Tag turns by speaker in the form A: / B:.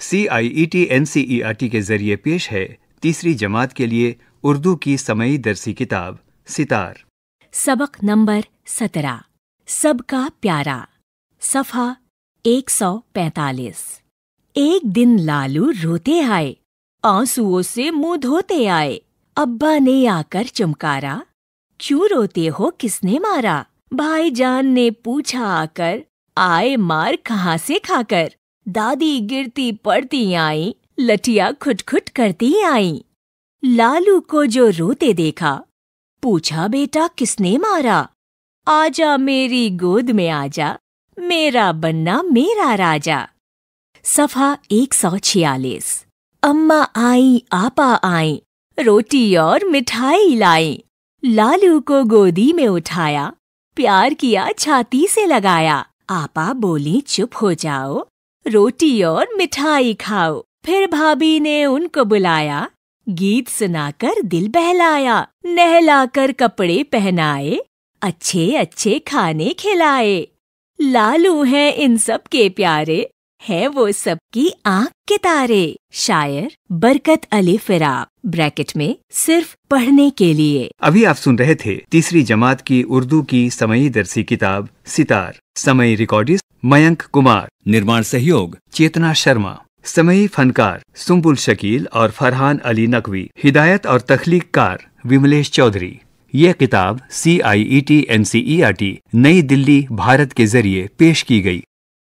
A: C I E T N C E R T के ज़रिए पेश है तीसरी जमात के लिए उर्दू की समई दरसी किताब, सितार।
B: सबक नंबर सत्रह। सबका प्यारा। सफ़ा एक सौ पैतालीस। एक दिन लालू रोते आए, आंसुओं से मुँह धोते आए। अब्बा ने आकर चमकारा, क्यों रोते हो? किसने मारा? भाईजान ने पूछा आकर, आए मार कहाँ से खाकर? दादी गिरती पड़ती आई लठिया खुटखुट करती आई। लालू को जो रोते देखा, पूछा, बेटा, किसने मारा? आजा मेरी गोद में आजा, मेरा बनना मेरा राजा। सफ़ा एक सौ छियालीस। अम्मा आई, आपा आई, रोटी और मिठाई लाई। लालू को गोदी में उठाया, प्यार किया, छाती से लगाया। आपा बोली, चुप हो जाओ रोटी और मिठाई खाओ। फिर भाभी ने उनको बुलाया, गीत सुनाकर दिल बहलाया, नहलाकर कपड़े पहनाए अच्छे अच्छे खाने खिलाए। लालू हैं इन सब के प्यारे, है वो सबकी आँख के तारे। शायर बरकत अली फिराब ब्रैकेट में सिर्फ़ पढ़ने के लिए।
A: अभी आप सुन रहे थे तीसरी जमात की उर्दू की समयी दरसी किताब, सितार। समय रिकॉर्डिस्ट मयंक कुमार। निर्माण सहयोग चेतना शर्मा। समय फनकार सुम्बुल शकील और फरहान अली नकवी। हिदायत और तख्लीककार विमलेश चौधरी। यह किताब C I E T N C E R T New Delhi Bharat के ज़रिए पेश की गई।